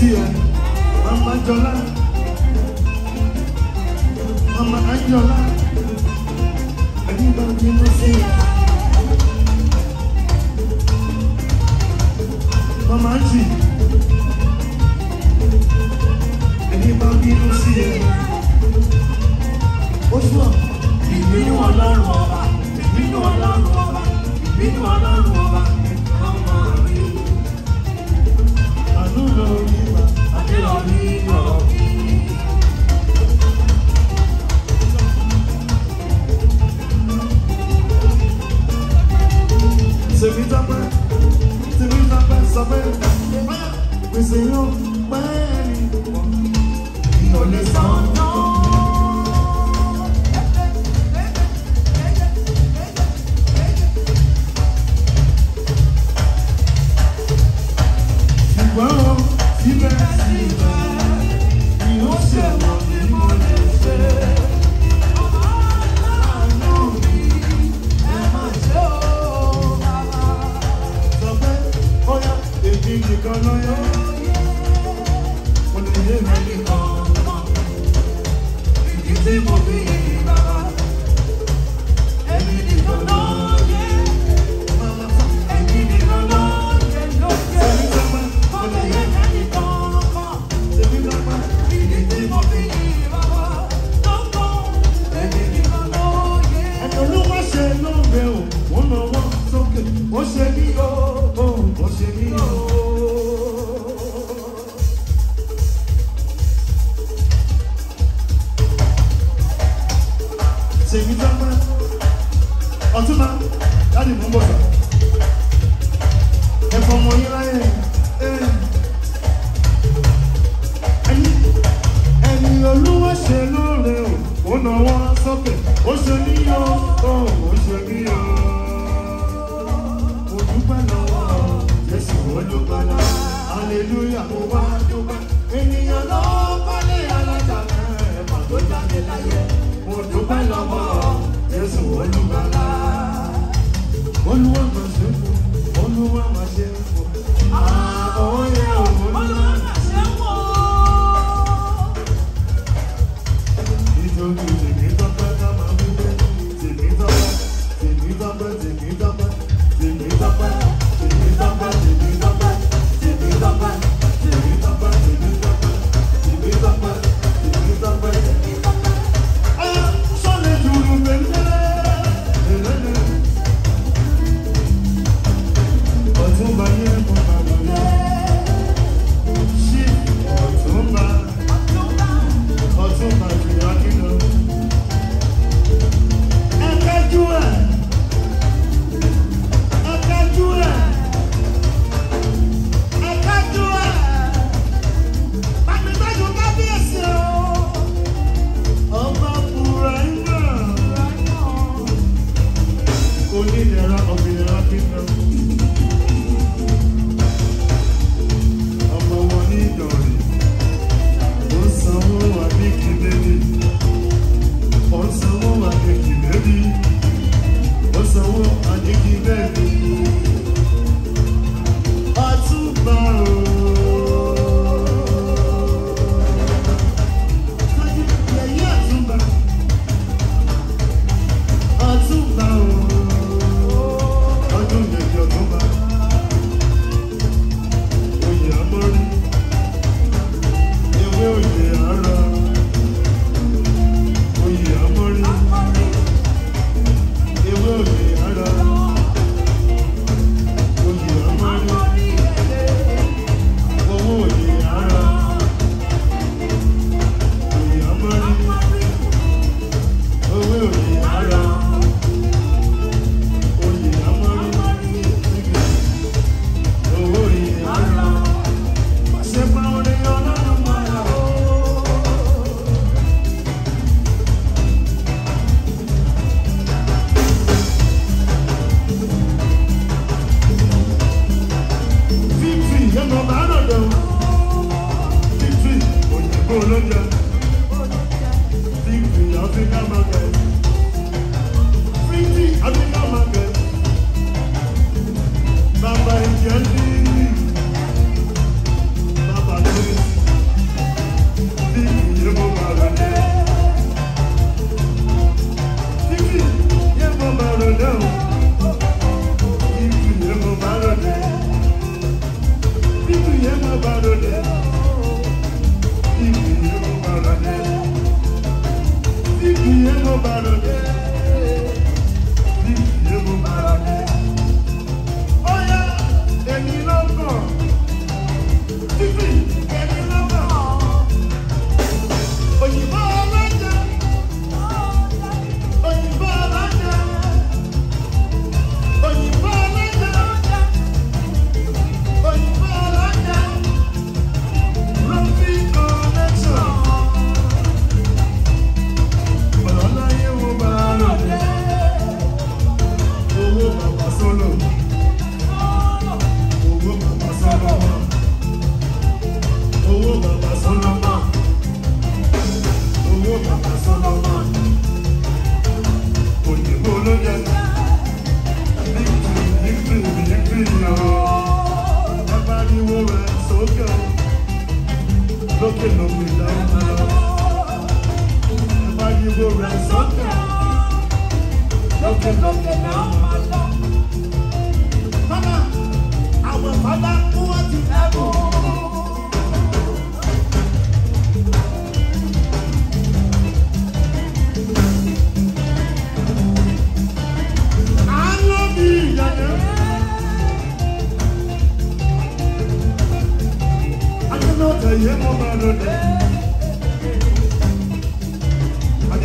see her. Mama Jola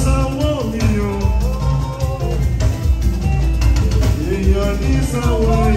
You're o èèyàn ní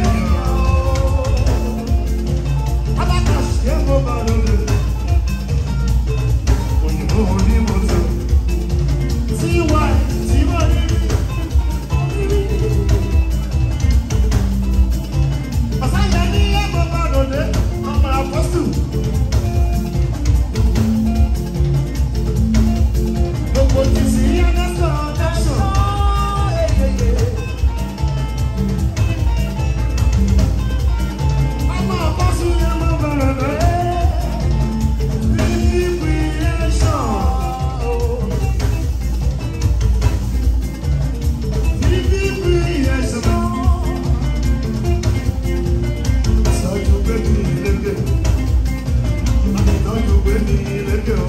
gbé mi lékè o.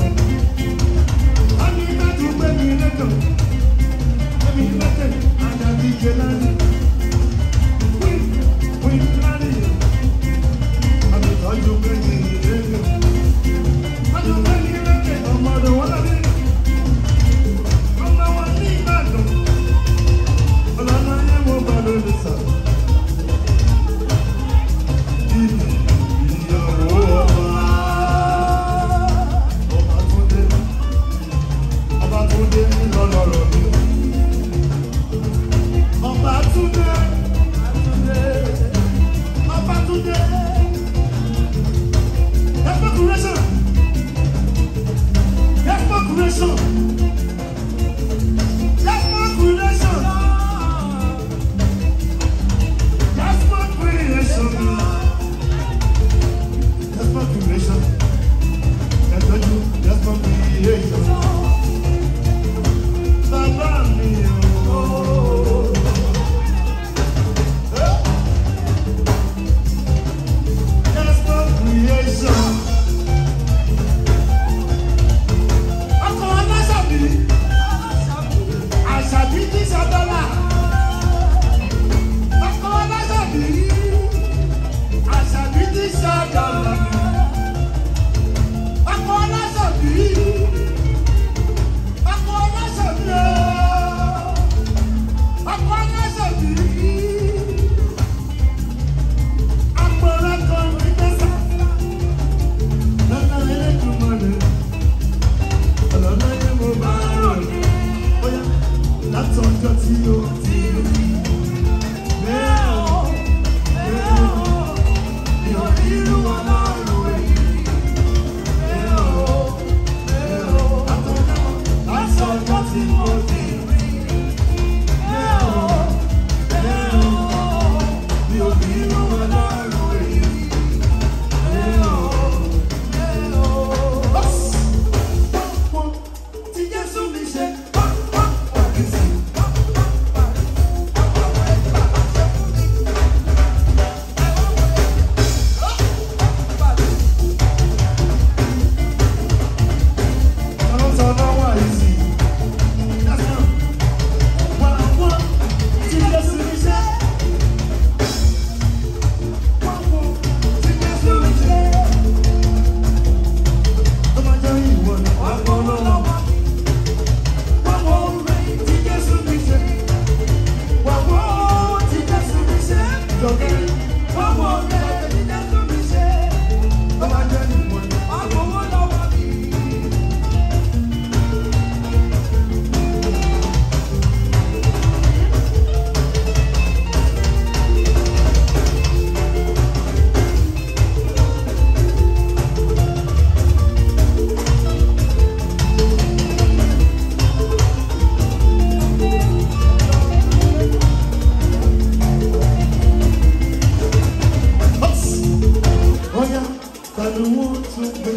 Ó ní bá tún gbé mi lékè o. Èmi lẹ́sẹ̀ àdàbí jẹ́ lánàá.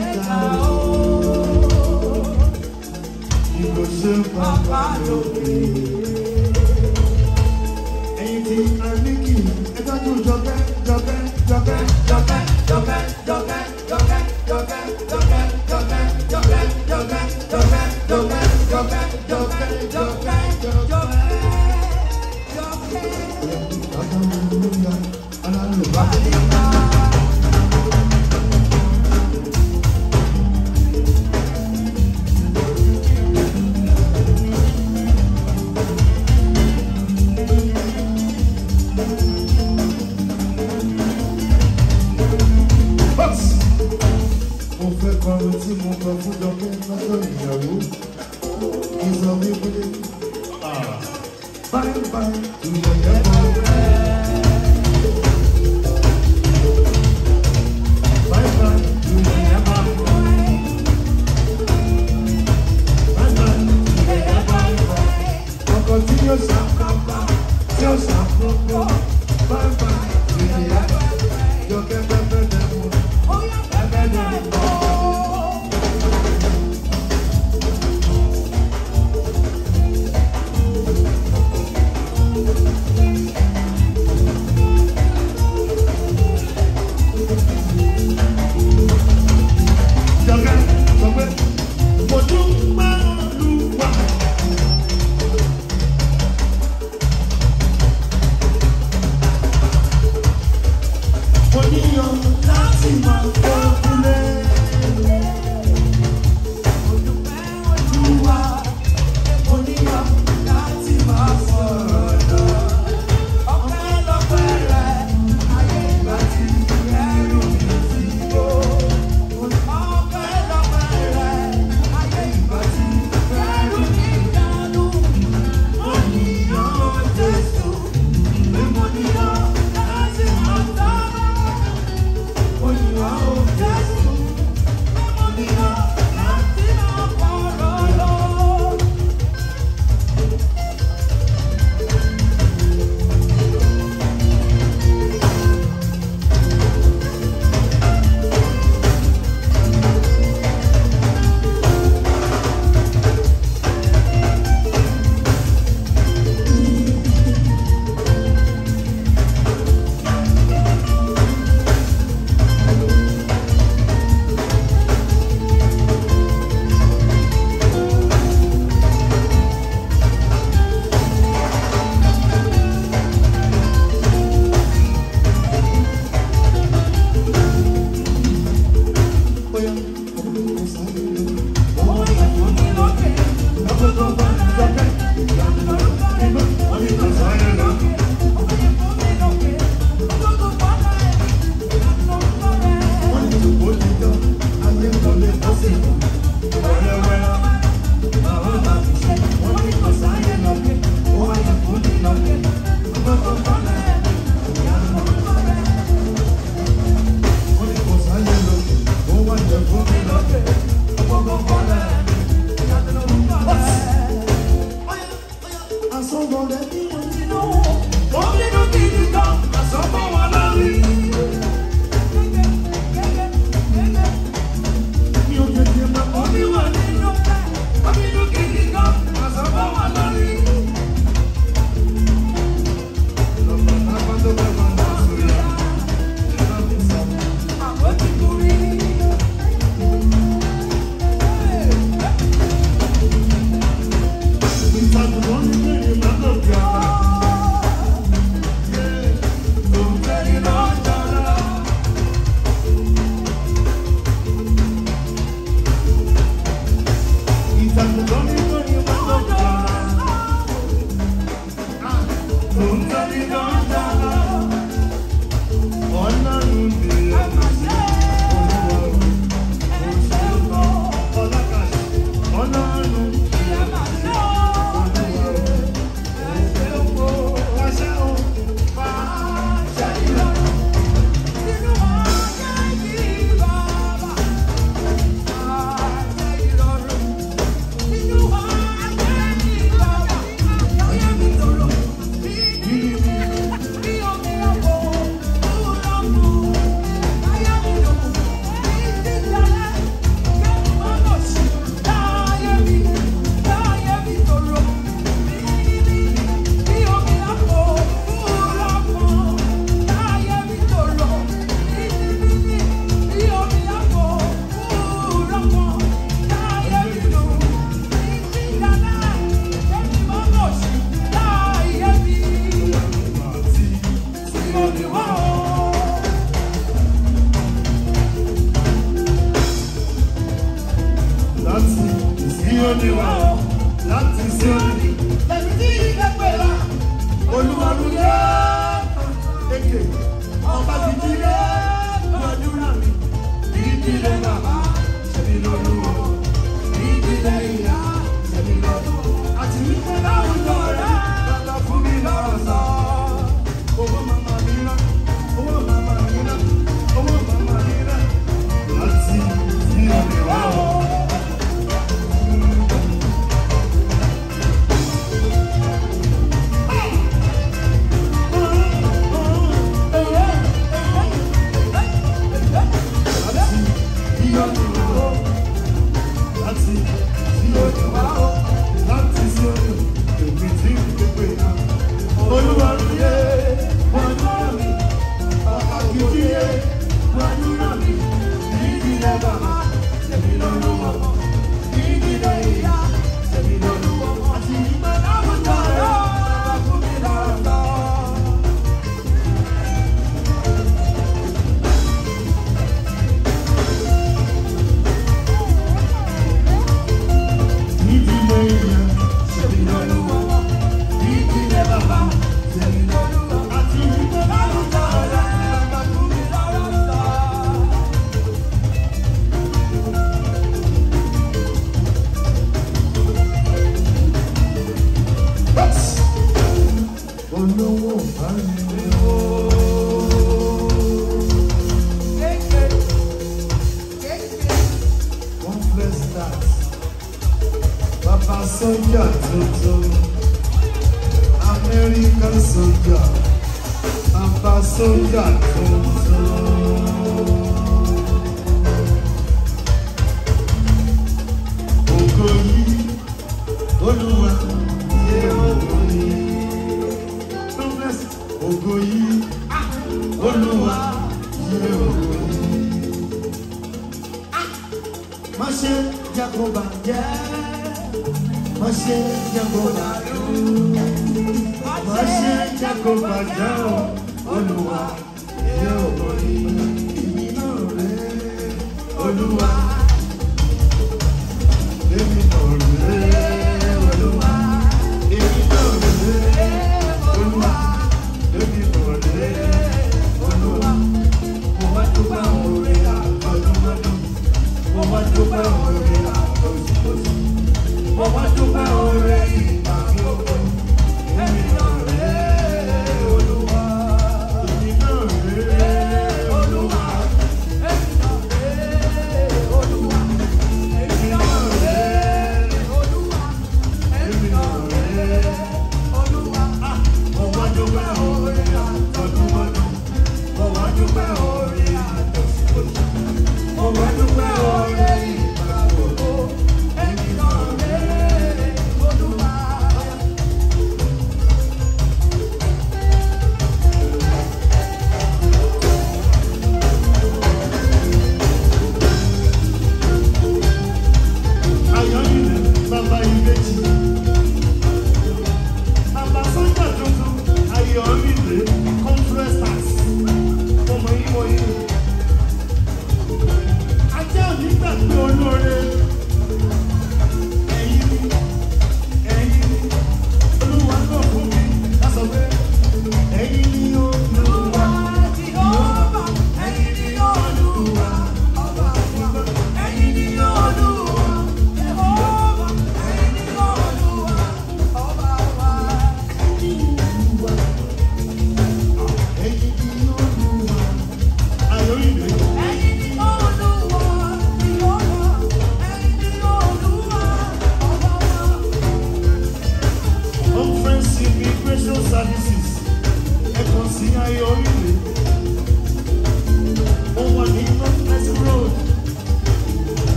ẹ̀yin ti ẹ̀ríkì ẹgbẹ́ tó jọgbẹ́ jọgbẹ́ jọgbẹ́ jọgbẹ́ jọgbẹ́.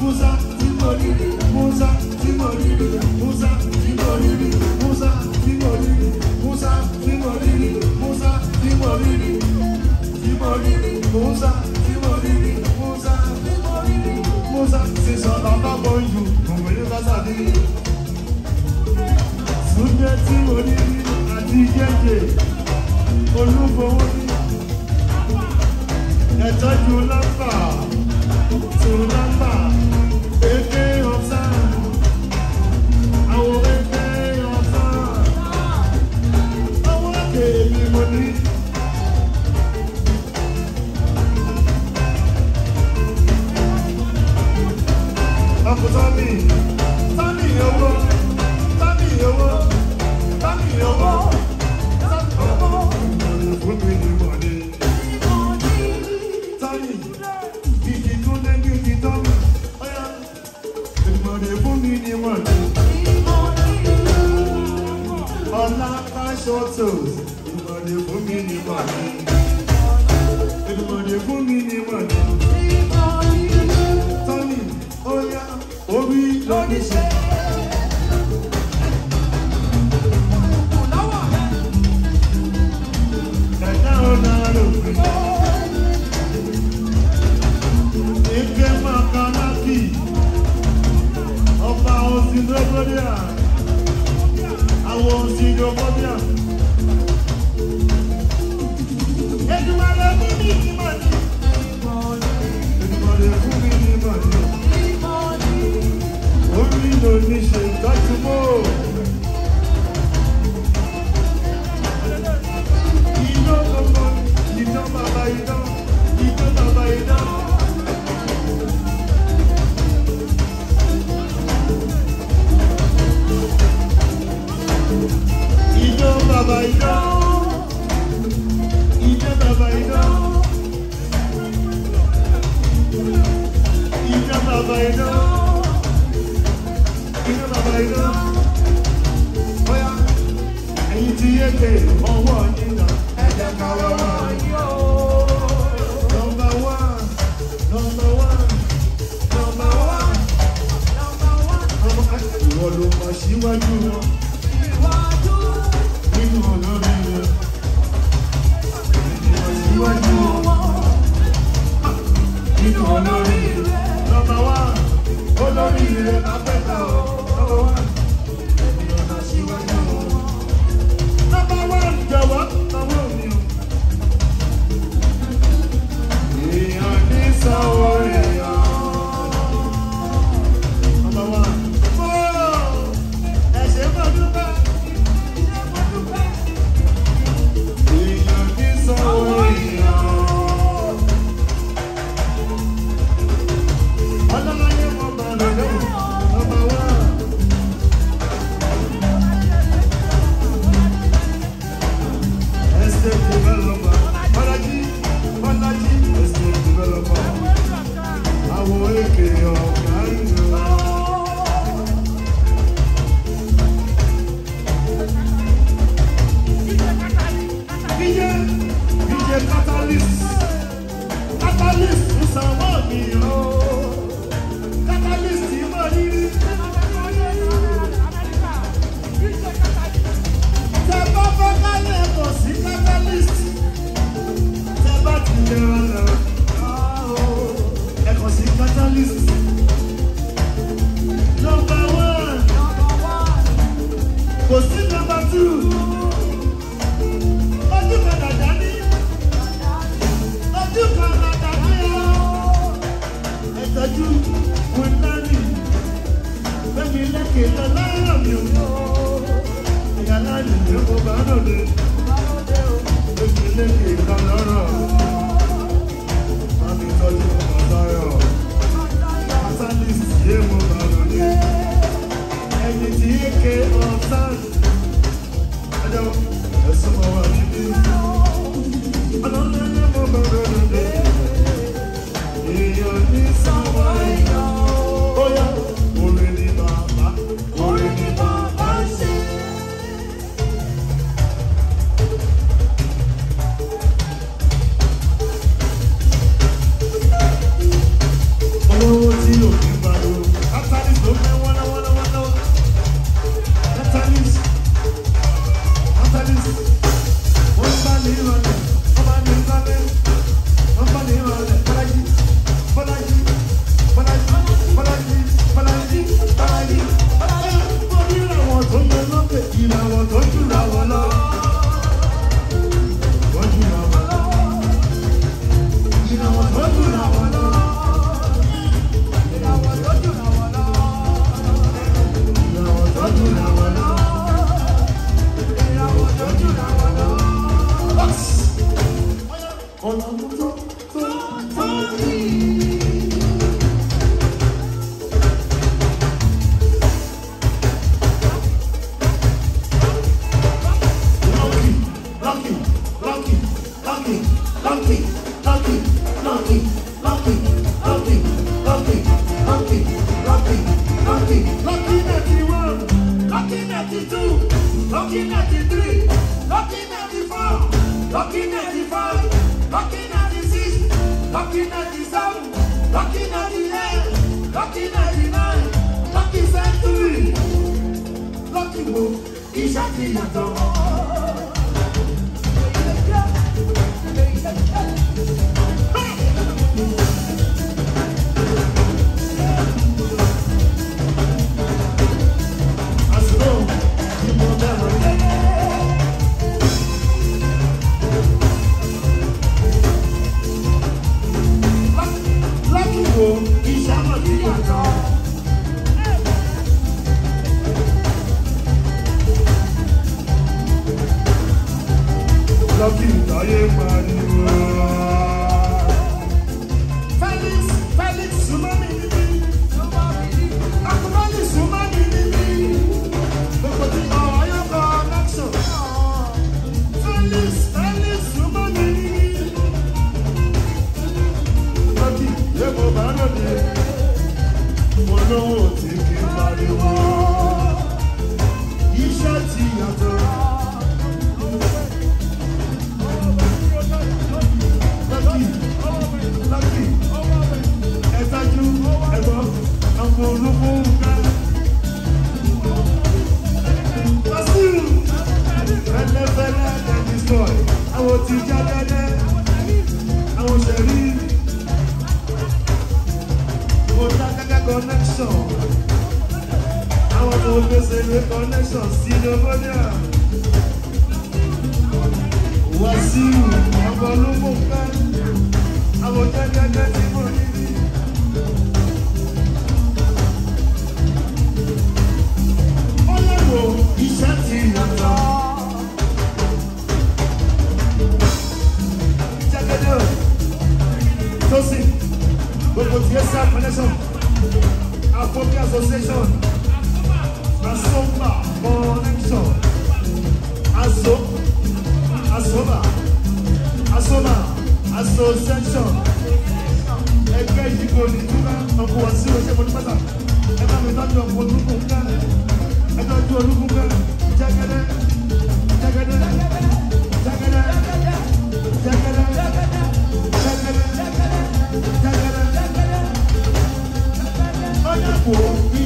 Musa tí mo rírí Musa tí Musa tí Musa tí Musa tí mo Musa tí Musa tí Musa tí mo rírí Musa sì sọ̀rọ̀ lọ́gbọ̀n yù òmìnir lọ́sà mi. Súnjẹ tí mo rírí àti jẹ́jẹ́ olúfowó ní ẹ̀tọ́jú lápá. Vamos, homem! so Èdùmàrè fún mi ní màmí Èdùmàrè fún mi ní màmí. Sani, ó yá, orí lóníṣẹ́. possession. Asoma, connection. Aso, asoma, asoma, association. Ẹgbẹ́ ìdìbò ní Túbá, ọkọ̀ wá sí oṣù Mọ́tí Pátá. Ẹ bá mi tọ́jú ọkọ̀ olúkún kẹ́lẹ̀. Ẹ tọ́jú olúkún kẹ́lẹ̀. Jẹ́gẹ́dẹ́, jẹ́gẹ́dẹ́, jẹ́gẹ́dẹ́, jẹ́gẹ́dẹ́, jẹ́gẹ́dẹ́, jẹ́gẹ́dẹ́, jẹ́gẹ́dẹ́. Ọjà kò.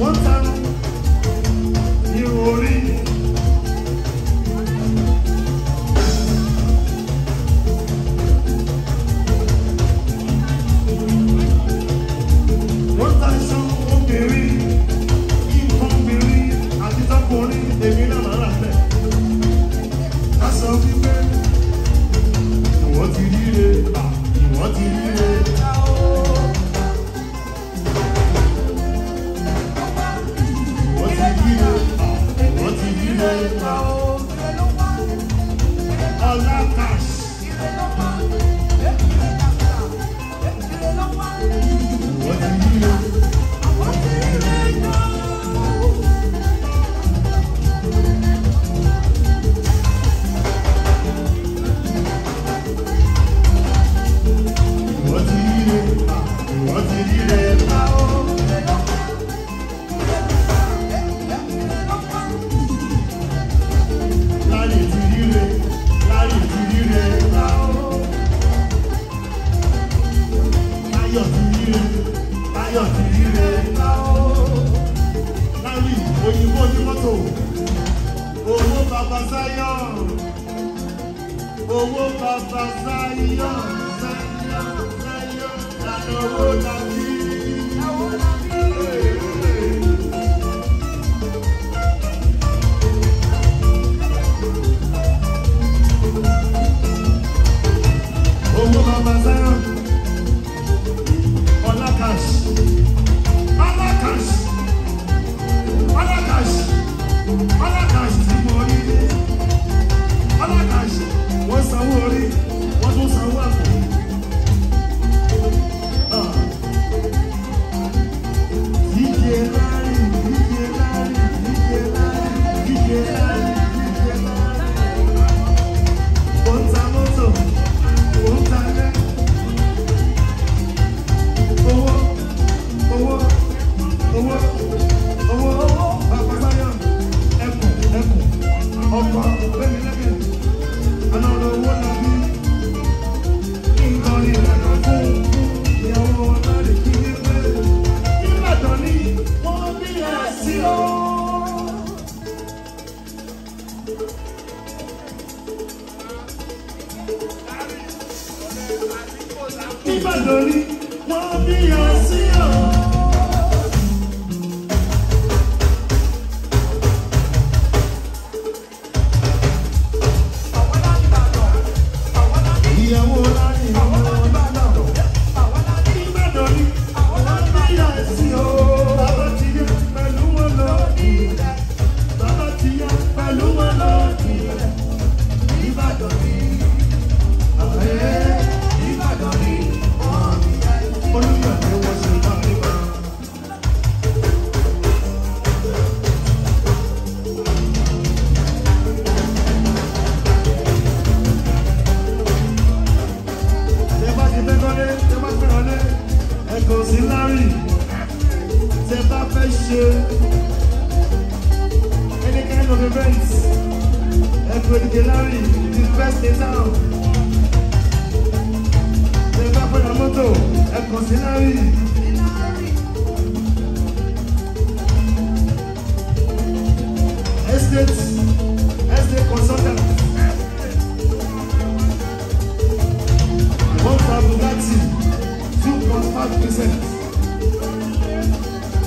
wọ́n tanu irun orí. wọ́n ta aṣọ obìnrin nǹkan obìnrin àti tọkùnrin èmi náà máa rà bẹ́ẹ̀. a sọ wípé ìwọ́n ti rí re ìwọ́n ti rí re.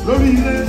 lórí ilé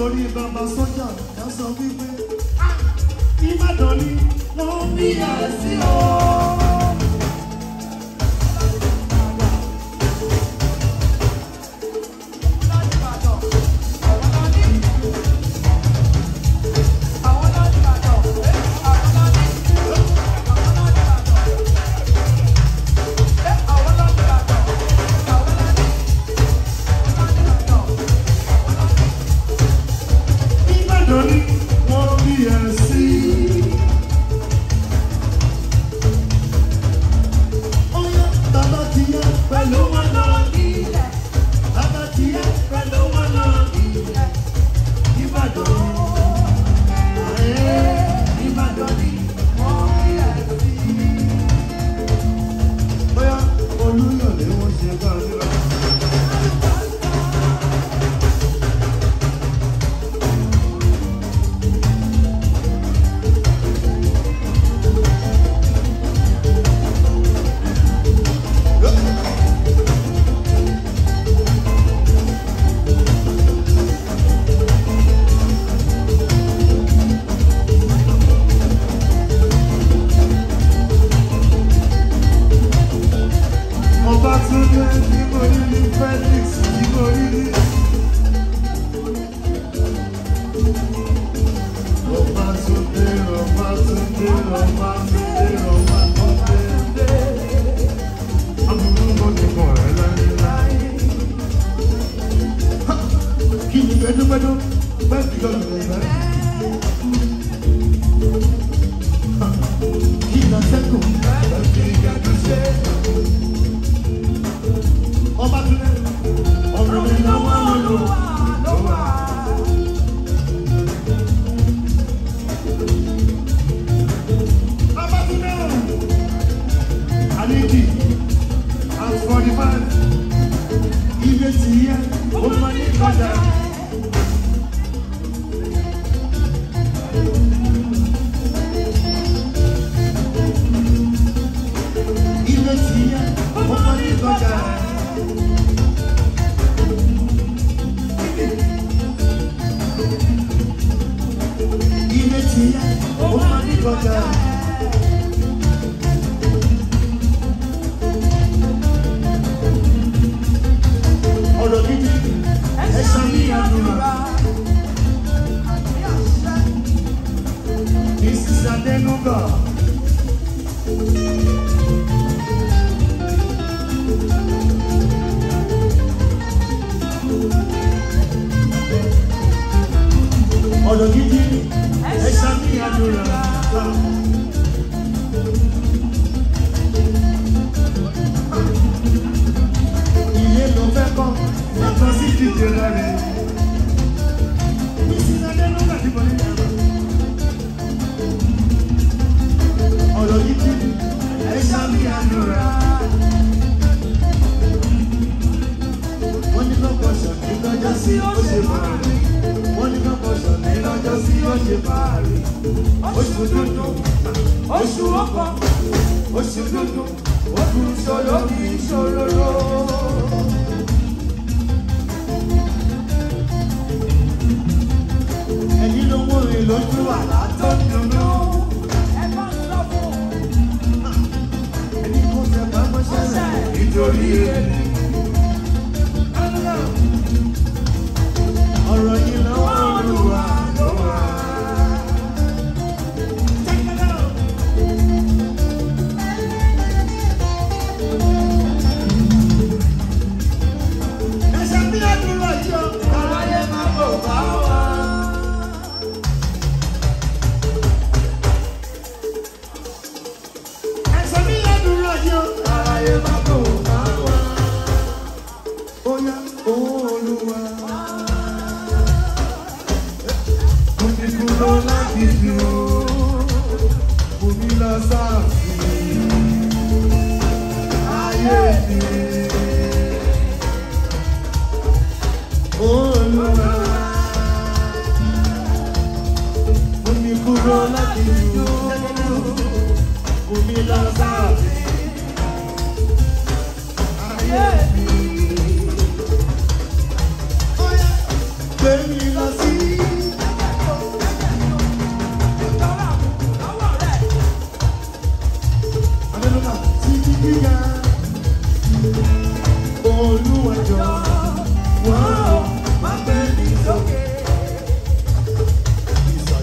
torí bàbá sọ́jà kan sọ wípé ah! ìbàdàn ni ló ń bí àìsí ooo. Let's Keep that ṣe máa rí oṣù dúdú oṣù ọkọ oṣù dúdú oṣù ṣòro kì í ṣòro. ẹni lówó ìlójú àlá tó dùnú. ẹni kò sẹ́ bá mọ́ṣẹ́ rẹ̀ nítorí ẹni.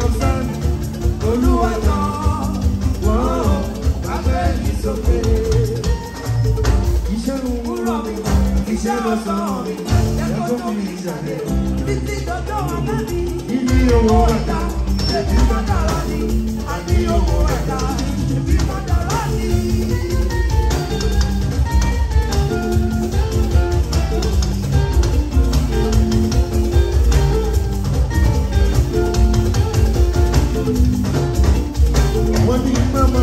oh, son, Oluwatan, wọ́n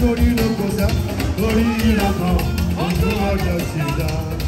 lórí lóko dá lórí ìlànà ojú ọjọ́ sí dáa.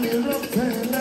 and erupted.